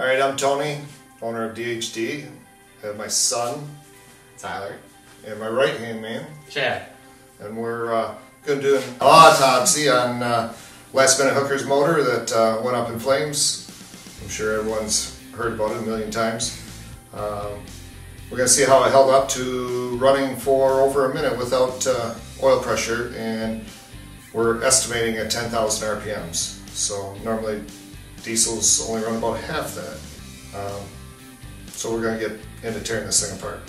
All right, I'm Tony, owner of DHD. I have my son Tyler. and my right hand man, Chad. and we're uh, going to do an autopsy on uh, last minute hooker's motor that uh, went up in flames. I'm sure everyone's heard about it a million times. Um, we're going to see how it held up to running for over a minute without uh, oil pressure, and we're estimating at 10,000 RPMs. So normally diesels only run about half that. Um, so we're going to get into tearing this thing apart.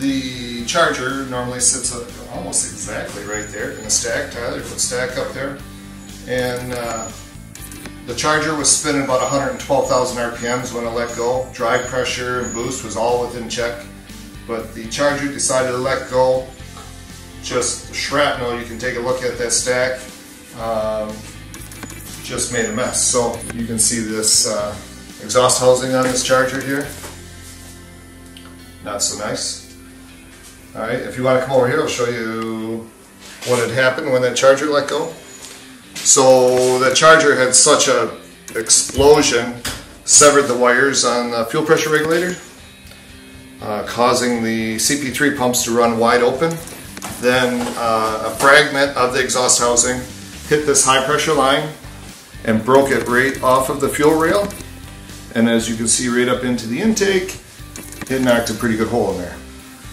The charger normally sits almost exactly right there in the stack. Tyler, put stack up there. And uh, the charger was spinning about 112,000 RPMs when it let go. Drive pressure and boost was all within check. But the charger decided to let go. Just shrapnel, you can take a look at that stack. Um, just made a mess. So you can see this uh, exhaust housing on this charger here. Not so nice. Alright, if you want to come over here, I'll show you what had happened when that charger let go. So the charger had such a explosion, severed the wires on the fuel pressure regulator, uh, causing the CP3 pumps to run wide open. Then uh, a fragment of the exhaust housing hit this high pressure line and broke it right off of the fuel rail. And as you can see right up into the intake, it knocked a pretty good hole in there.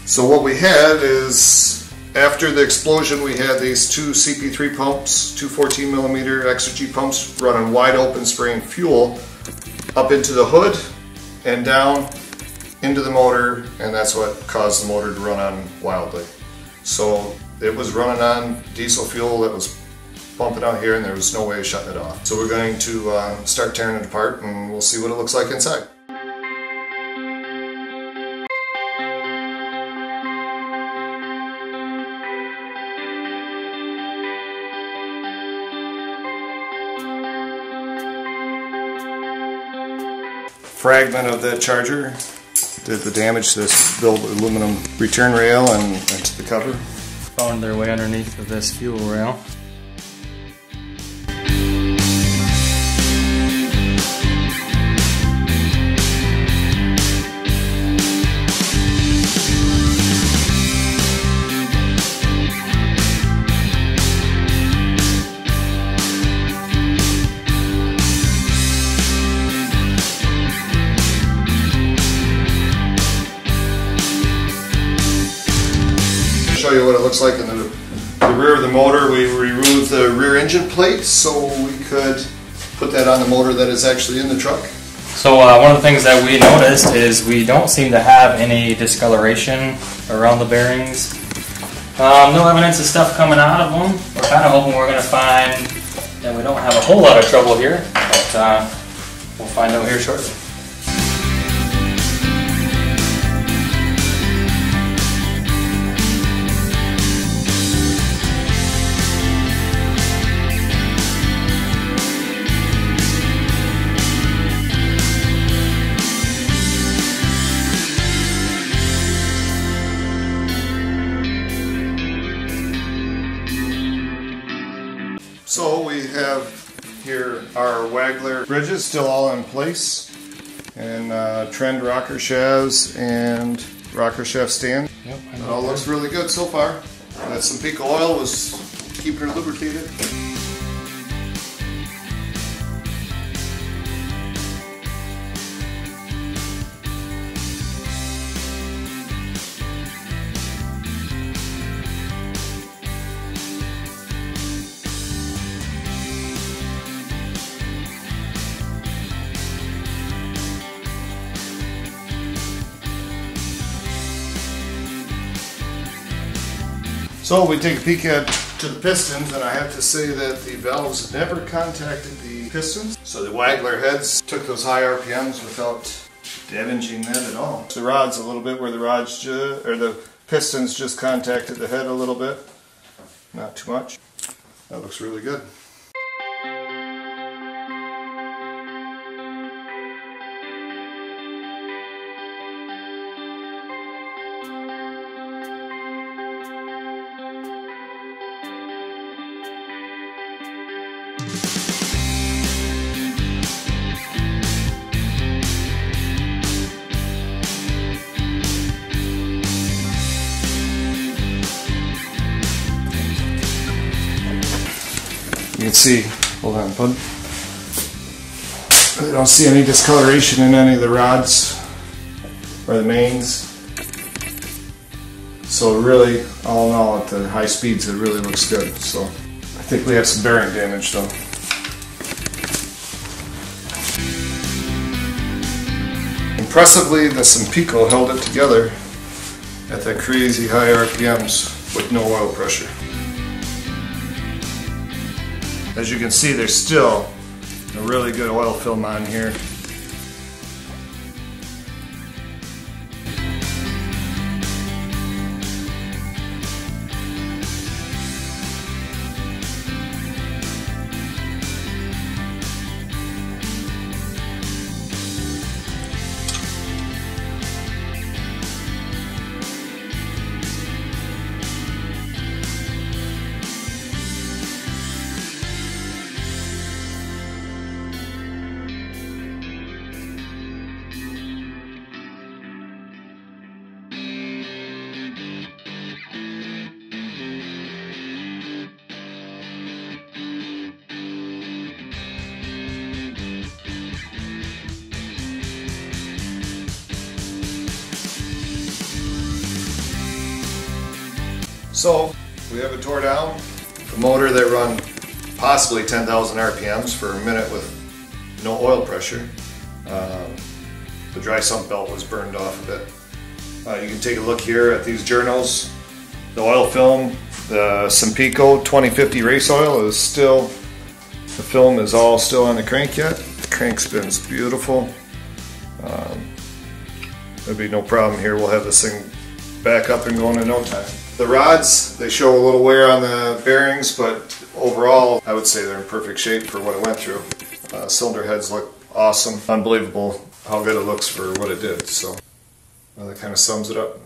So what we had is, after the explosion, we had these two CP3 pumps, two 14 millimeter Exergy pumps running wide open, spraying fuel up into the hood and down into the motor, and that's what caused the motor to run on wildly. So it was running on diesel fuel that was pumping out here, and there was no way of shutting it off. So we're going to uh, start tearing it apart, and we'll see what it looks like inside. Fragment of that charger did the damage to this billet aluminum return rail and, and to the cover. Found their way underneath of this fuel rail. Looks like in the, the rear of the motor. We removed the rear engine plate so we could put that on the motor that is actually in the truck. So uh, one of the things that we noticed is we don't seem to have any discoloration around the bearings. Um, no evidence of stuff coming out of them. We're kind of hoping we're going to find that we don't have a whole lot of trouble here, but uh, we'll find out here shortly. So we have here our Wagler bridges still all in place and uh, Trend rocker shafts and rocker shaft stand. Yep, It all looks really good so far. That CenPeCo oil was keeping her lubricated. So we take a peek at to the pistons, and I have to say that the valves never contacted the pistons. So the Wagler heads took those high RPMs without damaging that at all. The rods a little bit where the rods or the pistons just contacted the head a little bit, not too much. That looks really good. You can see, hold on, bud. I don't see any discoloration in any of the rods or the mains. So really, all in all, at the high speeds, it really looks good. So I think we have some bearing damage though. Impressively, the CenPeCo held it together at that crazy high RPMs with no oil pressure. As you can see, there's still a really good oil film on here. So we have it tore down. The motor that run possibly 10,000 RPMs for a minute with no oil pressure. Um, the dry sump belt was burned off a bit. Uh, you can take a look here at these journals. The oil film, the CenPeCo 2050 race oil is still, the film is all still on the crank yet. The crank spins beautiful. Um, there'll be no problem here. We'll have this thing back up and going in no time. The rods, they show a little wear on the bearings, but overall, I would say they're in perfect shape for what it went through. Uh, cylinder heads look awesome. Unbelievable how good it looks for what it did. So well, that kind of sums it up.